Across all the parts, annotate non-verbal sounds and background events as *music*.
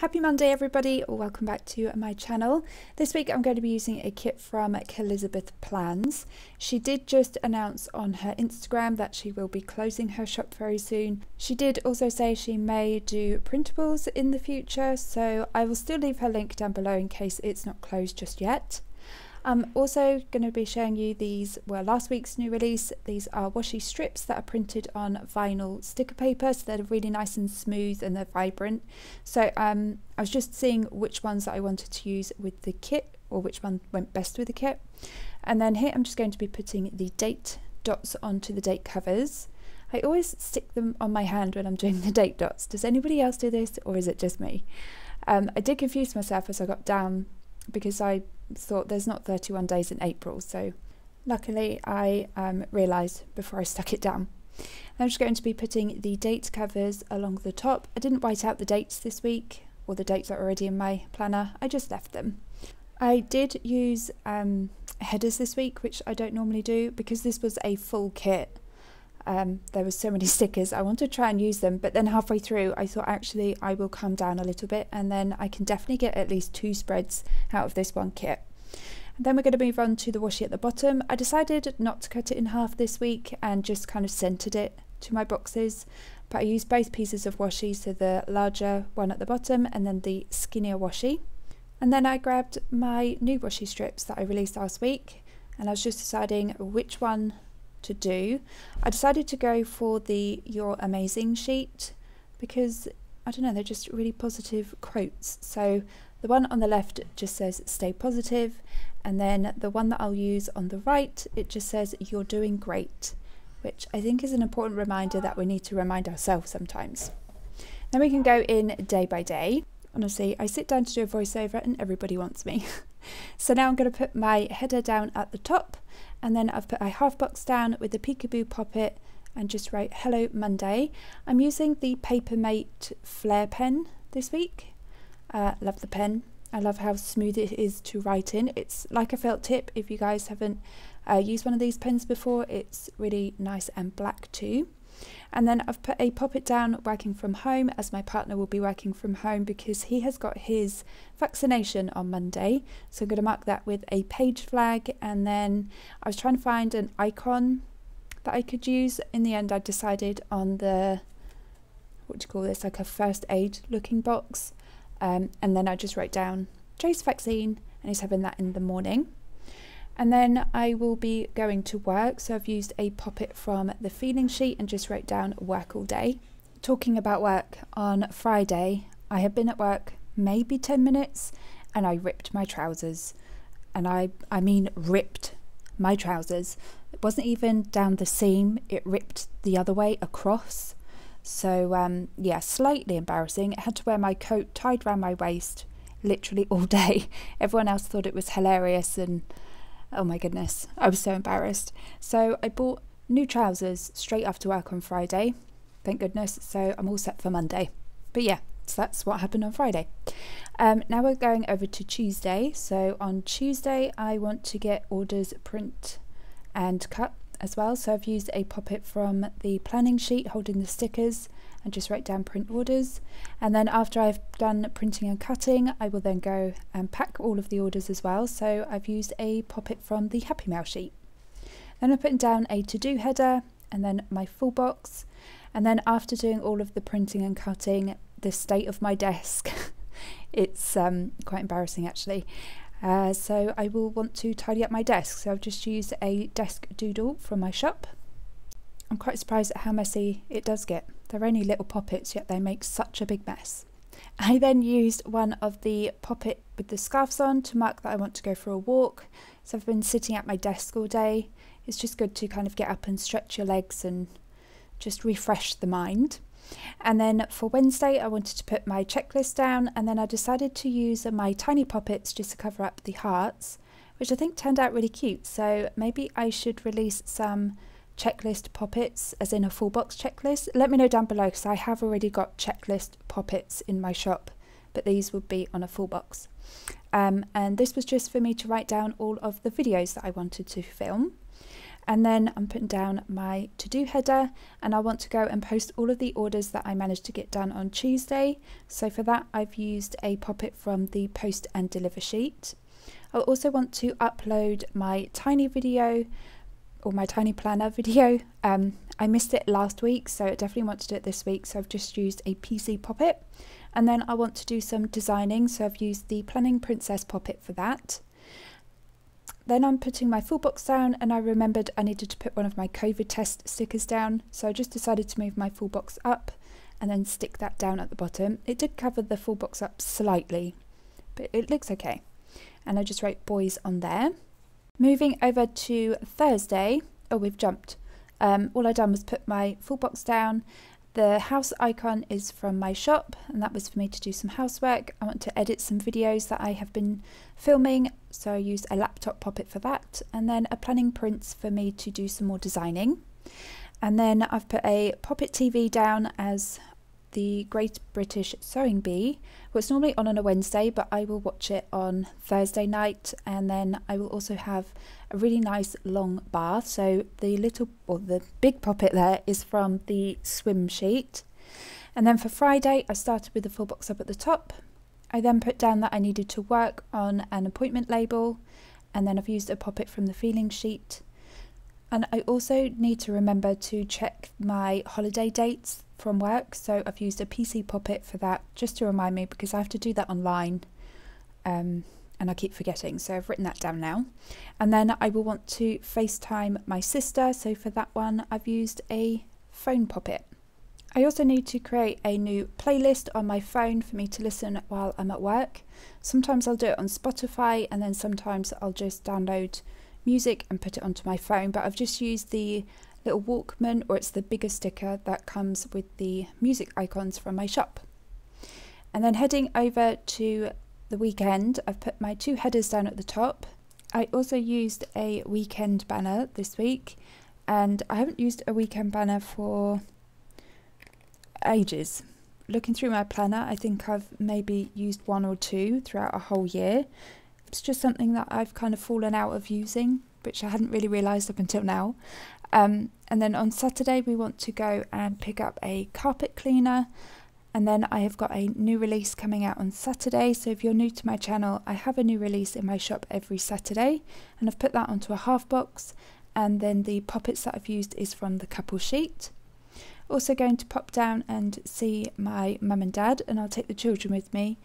Happy Monday everybody, welcome back to my channel. This week I'm going to be using a kit from Kelizabeth Plans. She did just announce on her Instagram that she will be closing her shop very soon. She did also say she may do printables in the future, so I will still leave her link down below in case it's not closed just yet. I'm also going to be showing you these, well last week's new release, these are washi strips that are printed on vinyl sticker paper so they're really nice and smooth and they're vibrant. So um, I was just seeing which ones that I wanted to use with the kit or which one went best with the kit. And then here I'm just going to be putting the date dots onto the date covers. I always stick them on my hand when I'm doing the date dots. Does anybody else do this or is it just me? Um, I did confuse myself as I got down because I thought there's not 31 days in April, so luckily I um, realised before I stuck it down. I'm just going to be putting the date covers along the top. I didn't write out the dates this week, or the dates are already in my planner, I just left them. I did use um, headers this week, which I don't normally do, because this was a full kit. Um, there were so many *laughs* stickers. I wanted to try and use them, but then halfway through, I thought actually I will calm down a little bit, and then I can definitely get at least two spreads out of this one kit. And then we're going to move on to the washi at the bottom. I decided not to cut it in half this week and just kind of centered it to my boxes. But I used both pieces of washi, so the larger one at the bottom and then the skinnier washi. And then I grabbed my new washi strips that I released last week and I was just deciding which one to do. I decided to go for the You're Amazing sheet because I don't know, they're just really positive quotes. So the one on the left just says stay positive and then the one that I'll use on the right, it just says you're doing great, which I think is an important reminder that we need to remind ourselves sometimes. Then we can go in day by day. Honestly, I sit down to do a voiceover and everybody wants me. *laughs* so now I'm going to put my header down at the top and then I've put a half box down with the Peekaboo Poppet and just write Hello Monday. I'm using the Papermate Flair pen this week. Uh, love the pen. I love how smooth it is to write in. It's like a felt tip if you guys haven't uh, used one of these pens before. It's really nice and black too. And then I've put a pop it down working from home as my partner will be working from home because he has got his vaccination on Monday. So I'm going to mark that with a page flag. And then I was trying to find an icon that I could use. In the end, I decided on the, what do you call this, like a first aid looking box. Um, and then I just wrote down Jay's vaccine and he's having that in the morning. And then I will be going to work. So I've used a poppet from the feeling sheet and just wrote down work all day. Talking about work, on Friday, I had been at work maybe 10 minutes and I ripped my trousers. And I, I mean, ripped my trousers. It wasn't even down the seam, it ripped the other way across. So um, yeah, slightly embarrassing. I had to wear my coat tied around my waist literally all *laughs* day. Everyone else thought it was hilarious and oh my goodness, I was so embarrassed. So I bought new trousers straight after work on Friday. Thank goodness. So I'm all set for Monday. But yeah, so that's what happened on Friday. Um, now we're going over to Tuesday. So on Tuesday, I want to get orders print and cut as well. So I've used a poppet from the planning sheet holding the stickers and just write down print orders. And then after I've done printing and cutting, I will then go and pack all of the orders as well. So I've used a poppet from the Happy Mail sheet. Then I'm putting down a to-do header and then my full box. And then after doing all of the printing and cutting, the state of my *laughs* desk, it's um, quite embarrassing actually. Uh, so I will want to tidy up my desk. So I've just used a desk doodle from my shop. I'm quite surprised at how messy it does get. They're only little poppets, yet they make such a big mess. I then used one of the poppet with the scarves on to mark that I want to go for a walk. So I've been sitting at my desk all day. It's just good to kind of get up and stretch your legs and just refresh the mind. And then for Wednesday, I wanted to put my checklist down, and then I decided to use my tiny poppets just to cover up the hearts, which I think turned out really cute. So maybe I should release some checklist poppets, as in a full box checklist. Let me know down below because I have already got checklist poppets in my shop, but these would be on a full box. Um, and this was just for me to write down all of the videos that I wanted to film. And then I'm putting down my to-do header and I want to go and post all of the orders that I managed to get done on Tuesday. So for that, I've used a pop-it from the post and deliver sheet. I also want to upload my tiny video or my tiny planner *laughs* video. Um, I missed it last week, so I definitely want to do it this week. So I've just used a PC pop-it. And then I want to do some designing, so I've used the Planning Princess pop-it for that. Then I'm putting my full box down and I remembered I needed to put one of my COVID test stickers down. So I just decided to move my full box up and then stick that down at the bottom. It did cover the full box up slightly, but it looks okay. And I just wrote boys on there. Moving over to Thursday, oh, we've jumped. Um, all I done was put my full box down the house icon is from my shop and that was for me to do some housework. I want to edit some videos that I have been filming so I used a laptop pop-it for that and then a planning prints for me to do some more designing. And then I've put a pop-it TV down as the Great British Sewing Bee. It's normally on on a Wednesday, but I will watch it on Thursday night, and then I will also have a really nice long bath. So the little or the big poppet there is from the swim sheet. And then for Friday, I started with the full box up at the top. I then put down that I needed to work on an appointment label, and then I've used a poppet from the feeling sheet. And I also need to remember to check my holiday dates from work. So I've used a PC Pop-it for that just to remind me because I have to do that online um, and I keep forgetting. So I've written that down now. And then I will want to FaceTime my sister. So for that one, I've used a phone Pop-it. I also need to create a new playlist on my phone for me to listen while I'm at work. Sometimes I'll do it on Spotify and then sometimes I'll just download music and put it onto my phone, but I've just used the little Walkman or it's the bigger sticker that comes with the music icons from my shop. And then heading over to the weekend, I've put my two headers down at the top. I also used a weekend banner this week and I haven't used a weekend banner for ages. Looking through my planner, I think I've maybe used one or two throughout a whole year. It's just something that I've kind of fallen out of using, which I hadn't really realised up until now. Um, and then on Saturday, we want to go and pick up a carpet cleaner. And then I have got a new release coming out on Saturday. So if you're new to my channel, I have a new release in my shop every Saturday. And I've put that onto a half box. And then the poppets that I've used is from the couple sheet. Also going to pop down and see my mum and dad and I'll take the children with me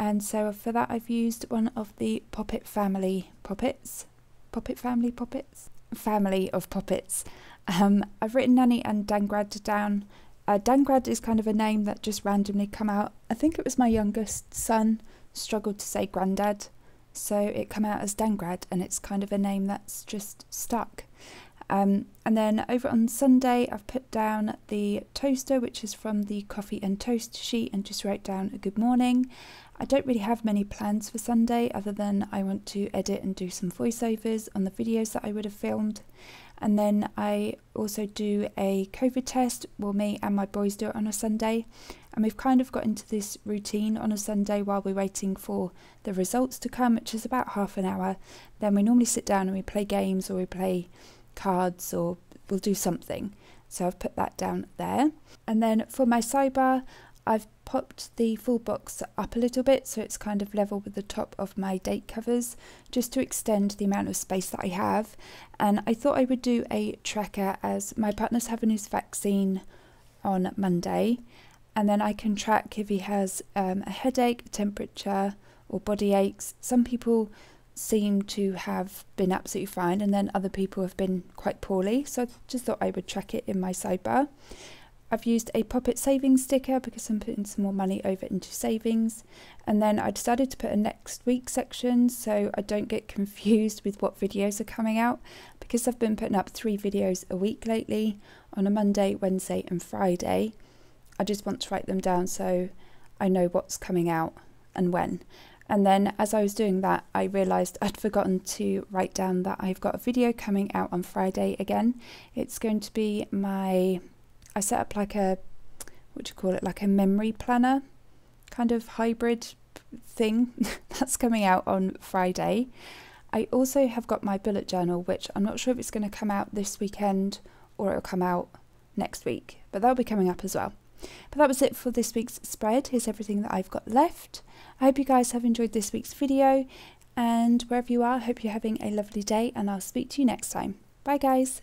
and so for that I've used one of the Poppet family poppets. Poppet family poppets? Family of poppets. Um, I've written Nanny and Dangrad down. Uh, Dangrad is kind of a name that just randomly come out. I think it was my youngest son struggled to say granddad, so it come out as Dangrad, and it's kind of a name that's just stuck. Um, and then over on Sunday, I've put down the toaster, which is from the coffee and toast sheet, and just wrote down a good morning. I don't really have many plans for Sunday other than I want to edit and do some voiceovers on the videos that I would have filmed. And then I also do a COVID test. Well, me and my boys do it on a Sunday. And we've kind of got into this routine on a Sunday while we're waiting for the results to come, which is about half an hour. Then we normally sit down and we play games or we play cards or we'll do something. So I've put that down there. And then for my sidebar, I've popped the full box up a little bit so it's kind of level with the top of my date covers just to extend the amount of space that I have and I thought I would do a tracker as my partner's having his vaccine on Monday and then I can track if he has um, a headache, temperature or body aches. Some people seem to have been absolutely fine and then other people have been quite poorly so I just thought I would track it in my sidebar. I've used a Poppet savings sticker because I'm putting some more money over into savings. And then I decided to put a next week section so I don't get confused with what videos are coming out because I've been putting up three videos a week lately on a Monday, Wednesday and Friday. I just want to write them down so I know what's coming out and when. And then as I was doing that, I realised I'd forgotten to write down that I've got a video coming out on Friday again. It's going to be my I set up like a what do you call it like a memory planner kind of hybrid thing *laughs* that's coming out on Friday I also have got my bullet journal, which I'm not sure if it's going to come out this weekend or it'll come out next week, but that'll be coming up as well. But that was it for this week's spread. Here's everything that I've got left. I hope you guys have enjoyed this week's video and wherever you are, I hope you're having a lovely day and I'll speak to you next time. Bye guys.